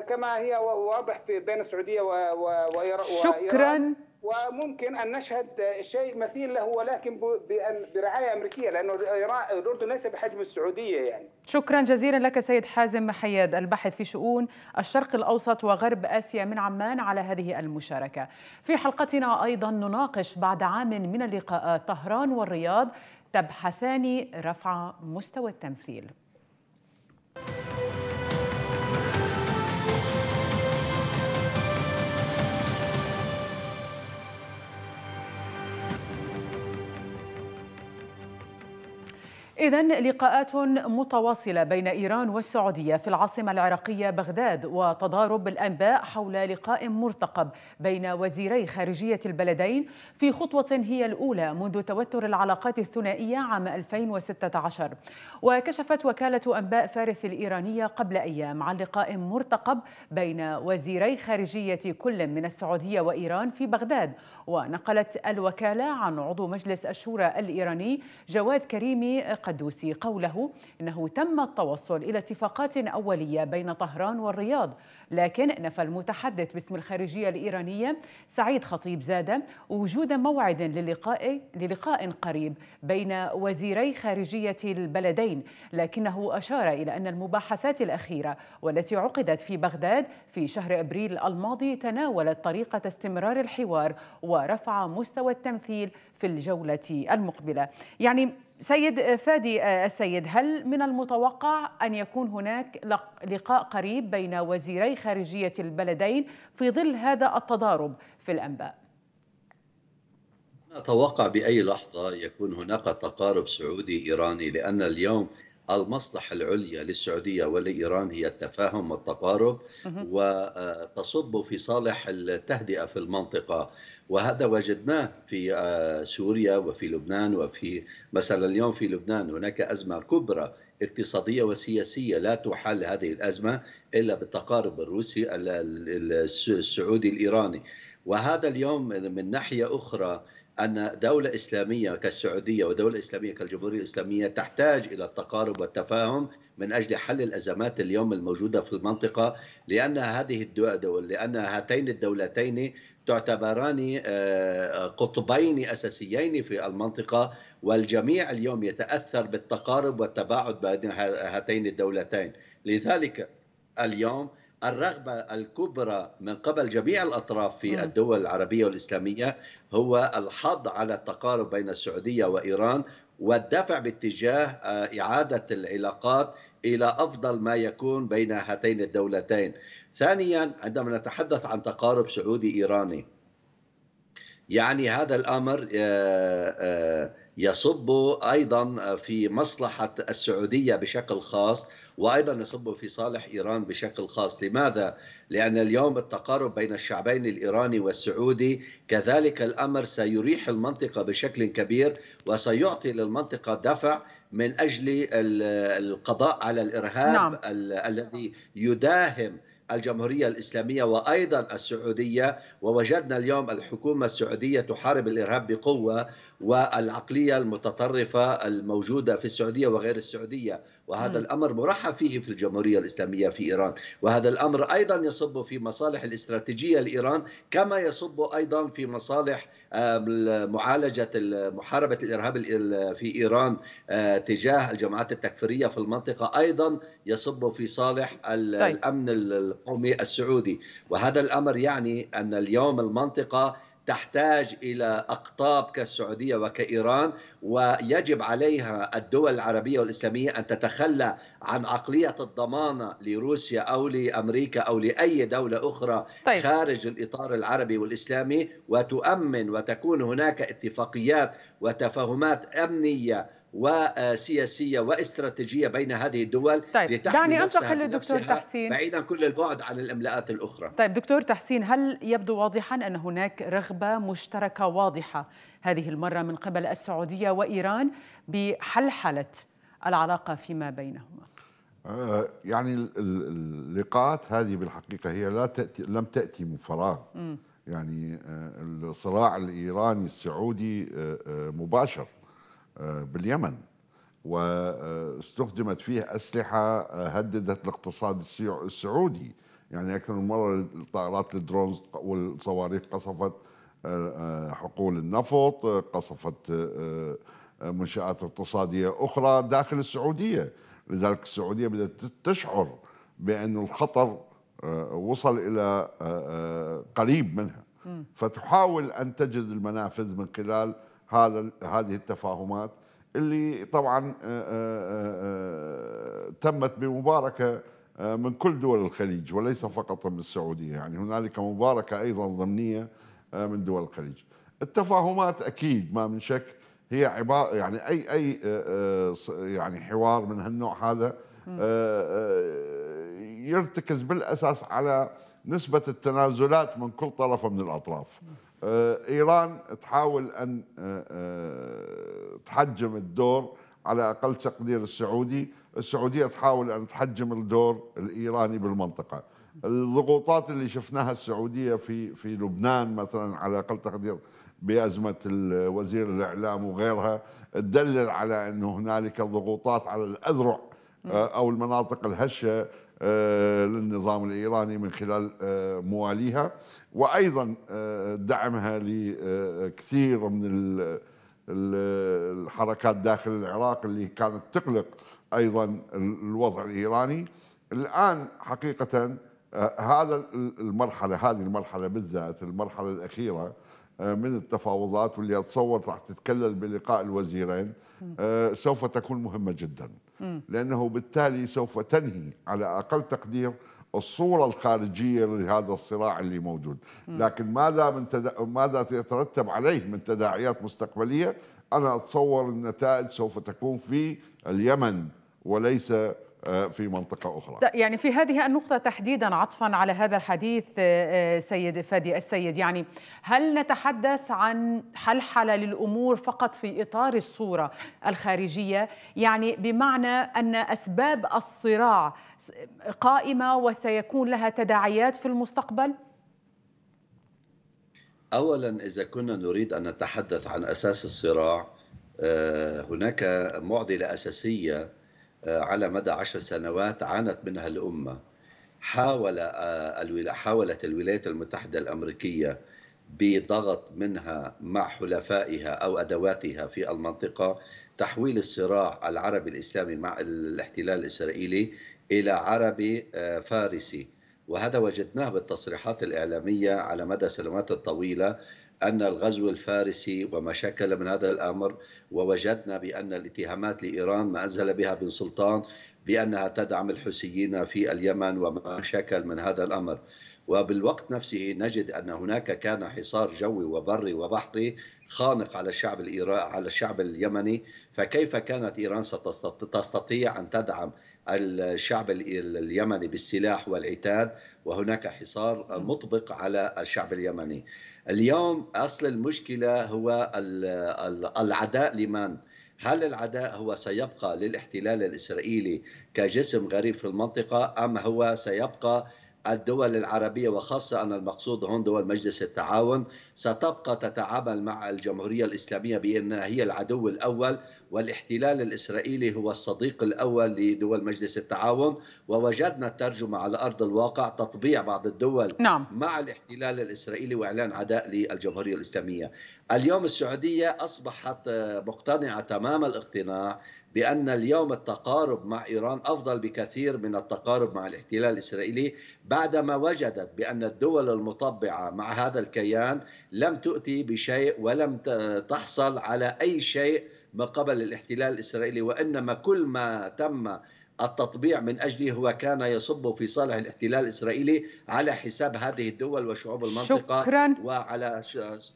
كما هي واضح في بين السعودية وإيران شكرا. وممكن أن نشهد شيء مثيل له ولكن برعاية أمريكية لأنه الأردن ليس بحجم السعودية يعني. شكرا جزيلا لك سيد حازم حياد الباحث في شؤون الشرق الأوسط وغرب آسيا من عمان على هذه المشاركة. في حلقتنا أيضا نناقش بعد عام من اللقاءات طهران والرياض تبحثان رفع مستوى التمثيل. إذا لقاءات متواصلة بين إيران والسعودية في العاصمة العراقية بغداد وتضارب الأنباء حول لقاء مرتقب بين وزيري خارجية البلدين في خطوة هي الأولى منذ توتر العلاقات الثنائية عام 2016 وكشفت وكالة أنباء فارس الإيرانية قبل أيام عن لقاء مرتقب بين وزيري خارجية كل من السعودية وإيران في بغداد. ونقلت الوكالة عن عضو مجلس الشورى الإيراني جواد كريمي قدوسي قوله إنه تم التوصل إلى اتفاقات أولية بين طهران والرياض لكن نفى المتحدث باسم الخارجية الإيرانية سعيد خطيب زادة وجود موعد للقاء للقاء قريب بين وزيري خارجية البلدين لكنه أشار إلى أن المباحثات الأخيرة والتي عقدت في بغداد في شهر أبريل الماضي تناولت طريقة استمرار الحوار ورفع مستوى التمثيل في الجولة المقبلة. يعني سيد فادي آه، السيد هل من المتوقع أن يكون هناك لقاء قريب بين وزيري خارجية البلدين في ظل هذا التضارب في الأنباء؟ أتوقع بأي لحظة يكون هناك تقارب سعودي إيراني لأن اليوم المصلحة العليا للسعودية ولإيران هي التفاهم والتقارب وتصب في صالح التهدئة في المنطقة. وهذا وجدناه في آه، سوريا وفي لبنان وفي مثلا اليوم في لبنان هناك أزمة كبرى اقتصادية وسياسية لا تحل هذه الأزمة إلا بالتقارب الروسي السعودي الإيراني. وهذا اليوم من ناحية أخرى أن دولة إسلامية كالسعودية ودولة إسلامية كالجمهورية الإسلامية تحتاج إلى التقارب والتفاهم من أجل حل الأزمات اليوم الموجودة في المنطقة لأن هذه الدول لأن هاتين الدولتين تعتبران آه، قطبين أساسيين في المنطقة والجميع اليوم يتأثر بالتقارب والتباعد بين هاتين الدولتين. لذلك اليوم الرغبة الكبرى من قبل جميع الأطراف في الدول العربية والإسلامية هو الحض على التقارب بين السعودية وإيران والدفع باتجاه آه، إعادة العلاقات إلى أفضل ما يكون بين هاتين الدولتين. ثانيا عندما نتحدث عن تقارب سعودي إيراني يعني هذا الأمر آه، آه، يصب أيضا في مصلحة السعودية بشكل خاص وأيضا يصب في صالح إيران بشكل خاص، لماذا؟ لأن اليوم التقارب بين الشعبين الإيراني والسعودي كذلك الأمر سيريح المنطقة بشكل كبير وسيعطي للمنطقة دفع من أجل القضاء على الإرهاب نعم. الذي يداهم الجمهورية الإسلامية وأيضا السعودية ووجدنا اليوم الحكومة السعودية تحارب الإرهاب بقوة والعقلية المتطرفة الموجودة في السعودية وغير السعودية وهذا م. الأمر مرحب فيه في الجمهورية الإسلامية في إيران وهذا الأمر أيضا يصب في مصالح الاستراتيجية لإيران كما يصب أيضا في مصالح معالجة محاربة الإرهاب في إيران آه، تجاه الجماعات التكفيرية في المنطقة أيضا يصب في صالح طيب. الأمن القومي السعودي وهذا الأمر يعني أن اليوم المنطقة تحتاج إلى أقطاب كالسعودية وكإيران ويجب عليها الدول العربية والإسلامية أن تتخلى عن عقلية الضمانه لروسيا أو لأمريكا أو لأي دولة أخرى طيب. خارج الإطار العربي والإسلامي وتؤمن وتكون هناك اتفاقيات وتفاهمات أمنية وسياسية واستراتيجية بين هذه الدول طيب دعني انتقل للدكتور تحسين. بعيدا كل البعد عن الإملاءات الأخرى. طيب دكتور تحسين هل يبدو واضحا أن هناك رغبة مشتركة واضحة هذه المرة من قبل السعودية وإيران بحلحلة العلاقة فيما بينهما؟ آه يعني اللقاءات هذه بالحقيقة هي لا تأتي لم تأتي من فراغ. يعني آه الصراع الإيراني السعودي آه, مباشر. باليمن. واستخدمت فيه أسلحة آه، هددت الاقتصاد السعودي. يعني أكثر من مرة الطائرات الدرونز والصواريخ قصفت آه، حقول النفط قصفت منشآت اقتصادية أخرى داخل السعودية. لذلك السعودية بدأت تشعر بأن الخطر وصل إلى قريب منها. فتحاول أن تجد المنافذ من خلال هذا هذه التفاهمات اللي طبعا آه، آه، آه، تمت بمباركة من كل دول الخليج وليس فقط من السعودية. يعني هنالك مباركة أيضا ضمنية من دول الخليج. التفاهمات أكيد ما من شك هي عباره يعني أي أي يعني حوار من هالنوع هذا يرتكز بالأساس على نسبة التنازلات من كل طرف من الأطراف. إيران تحاول أن آه، آه، تحجم الدور على أقل تقدير السعودي، السعودية تحاول أن تحجم الدور الإيراني بالمنطقة. الضغوطات اللي شفناها السعودية في في لبنان مثلا على أقل تقدير بأزمة وزير الإعلام وغيرها تدلل على انه هنالك ضغوطات على الأذرع أو المناطق الهشة آه، للنظام الإيراني من خلال آه، مواليها وأيضا آه، دعمها لكثير من الحركات داخل العراق اللي كانت تقلق أيضا الوضع الإيراني. الآن حقيقه هذا المرحلة هذه المرحلة بالذات المرحلة الأخيرة من التفاوضات واللي أتصور راح تتكلل بلقاء الوزيرين سوف تكون مهمة جدا. لأنه بالتالي سوف تنهي على أقل تقدير الصورة الخارجية لهذا الصراع اللي موجود. لكن ماذا من تدا... ماذا يترتب عليه من تداعيات مستقبلية؟ أنا أتصور النتائج سوف تكون في اليمن وليس في منطقة أخرى. يعني في هذه النقطة تحديدا عطفا على هذا الحديث آه، سيد فادي السيد. يعني هل نتحدث عن حلحلة للأمور فقط في إطار الصورة الخارجية؟ يعني بمعنى أن أسباب الصراع قائمة وسيكون لها تداعيات في المستقبل؟ اولا إذا كنا نريد أن نتحدث عن أساس الصراع آه، هناك معضلة أساسية آه، على مدى عشر سنوات عانت منها الأمة. حاول آه، حاولت الولايات المتحدة الأمريكية بضغط منها مع حلفائها أو أدواتها في المنطقة تحويل الصراع العربي الإسلامي مع الاحتلال الإسرائيلي إلى عربي فارسي. وهذا وجدناه بالتصريحات الإعلامية على مدى سنوات طويلة أن الغزو الفارسي وما شكل من هذا الأمر ووجدنا بأن الاتهامات لإيران ما أنزل بها بن سلطان بأنها تدعم الحوثيين في اليمن وما شكل من هذا الأمر. وبالوقت نفسه نجد أن هناك كان حصار جوي وبري وبحري خانق على الشعب الإيراني على الشعب اليمني. فكيف كانت إيران ستستطيع أن تدعم الشعب اليمني بالسلاح والعتاد؟ وهناك حصار مطبق على الشعب اليمني. اليوم أصل المشكلة هو العداء لمن؟ هل العداء هو سيبقى للاحتلال الإسرائيلي كجسم غريب في المنطقة أم هو سيبقى الدول العربية وخاصة أن المقصود هون دول مجلس التعاون ستبقى تتعامل مع الجمهورية الإسلامية بأنها هي العدو الأول والاحتلال الإسرائيلي هو الصديق الأول لدول مجلس التعاون ووجدنا الترجمة على أرض الواقع تطبيع بعض الدول نعم. مع الاحتلال الإسرائيلي وإعلان عداء للجمهورية الإسلامية اليوم السعودية أصبحت مقتنعة تمام الاقتناع بأن اليوم التقارب مع إيران أفضل بكثير من التقارب مع الاحتلال الإسرائيلي بعدما وجدت بأن الدول المطبعة مع هذا الكيان لم تؤتي بشيء ولم تحصل على أي شيء من قبل الاحتلال الإسرائيلي وإنما كل ما تم التطبيع من أجله هو كان يصب في صالح الاحتلال الإسرائيلي على حساب هذه الدول وشعوب المنطقة شكرا. وعلى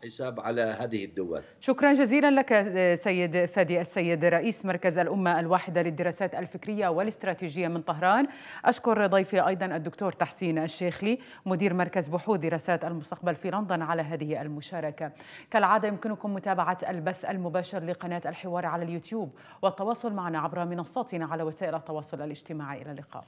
حساب على هذه الدول. شكرا جزيلا لك سيد فادي السيد رئيس مركز الأمة الواحدة للدراسات الفكرية والاستراتيجية من طهران. أشكر ضيفي أيضا الدكتور تحسين الشيخلي مدير مركز بحوث دراسات المستقبل في لندن على هذه المشاركة. كالعادة يمكنكم متابعة البث المباشر لقناة الحوار على اليوتيوب والتواصل معنا عبر منصاتنا على وسائل التواصل الاجتماعي. إلى اللقاء.